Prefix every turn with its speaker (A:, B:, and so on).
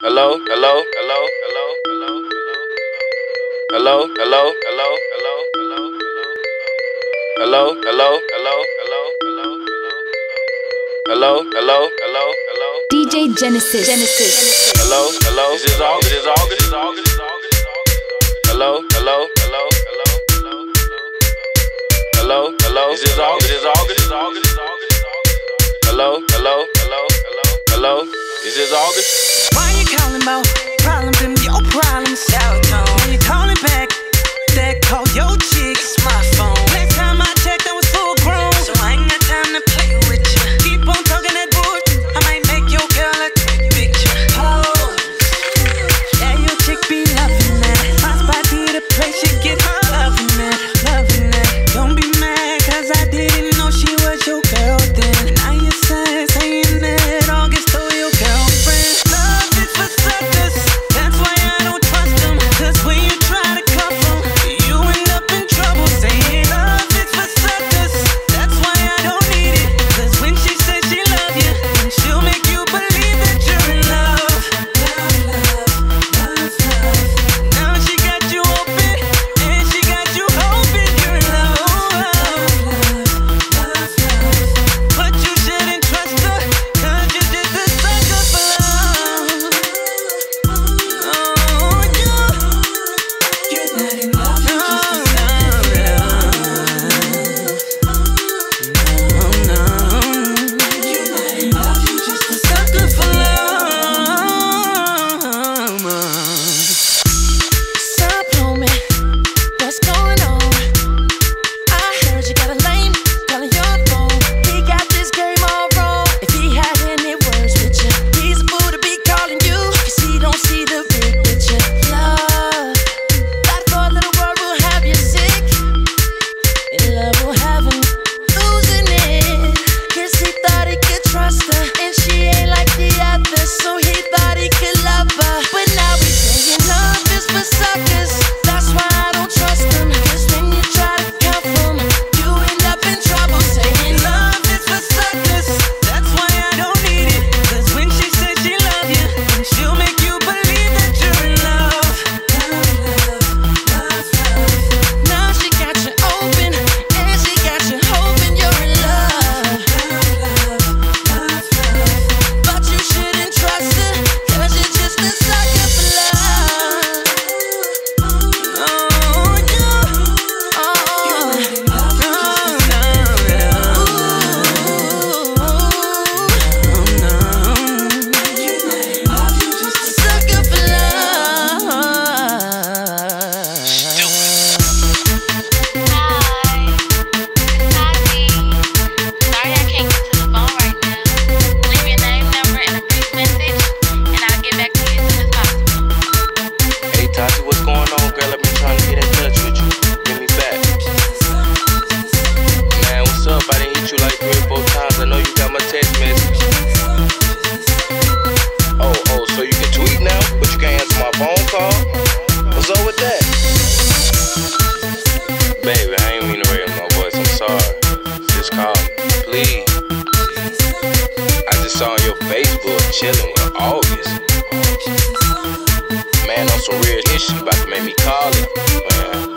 A: Hello, hello, hello, hello, hello, hello, hello, hello, hello, hello, hello, hello, hello, hello, hello, hello, hello, hello, hello,
B: DJ Genesis, Genesis.
A: Hello, hello, this is August, this is August, this is August. Hello, hello, hello, hello, hello, hello, hello, this is August, this is August, this is August, hello, hello, hello, hello, hello. Is this August?
C: Why you calling about? club chillin' with August.
A: Man, on some real shit, about to make me call it. Man.